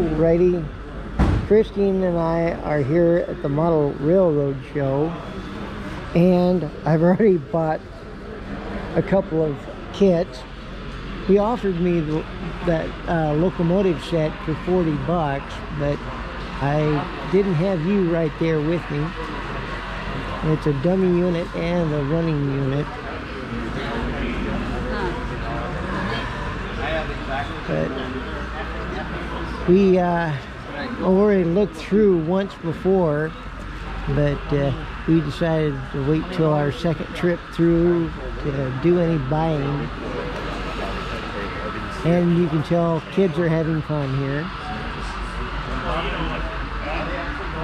Alrighty, Christine and I are here at the Model Railroad Show, and I've already bought a couple of kits. He offered me the, that uh, locomotive set for 40 bucks, but I didn't have you right there with me. It's a dummy unit and a running unit. But we uh, already looked through once before, but uh, we decided to wait till our second trip through to do any buying. And you can tell kids are having fun here.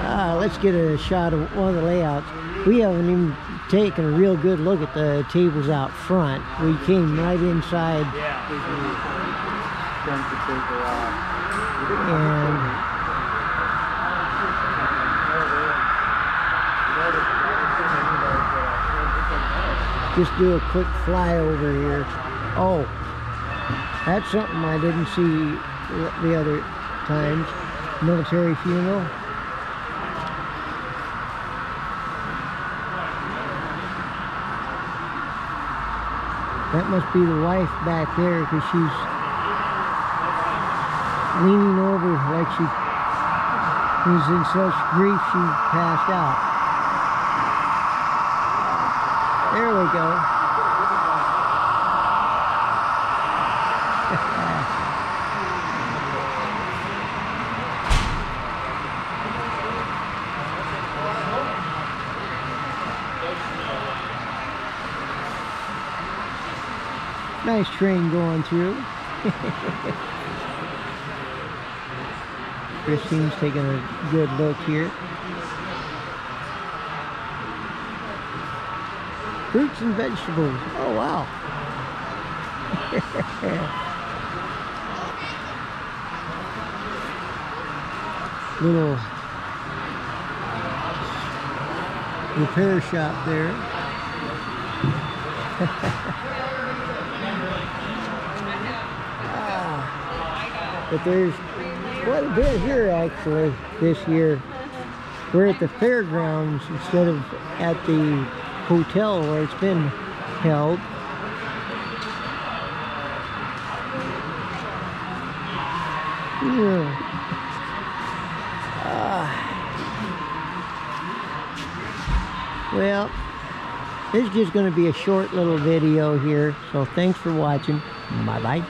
Uh, let's get a shot of one of the layouts. We haven't even taken a real good look at the tables out front. We came right inside. And um, just do a quick flyover here. Oh, that's something I didn't see the other times. Military funeral. That must be the wife back there because she's leaning over like she was in such grief she passed out. There we go. nice train going through. Christine's taking a good look here. Fruits and vegetables. Oh, wow. Little repair shop there. ah, but there's quite a bit here actually this year. We're at the fairgrounds instead of at the hotel where it's been held. Yeah. Uh, well, this is just going to be a short little video here, so thanks for watching. Bye-bye.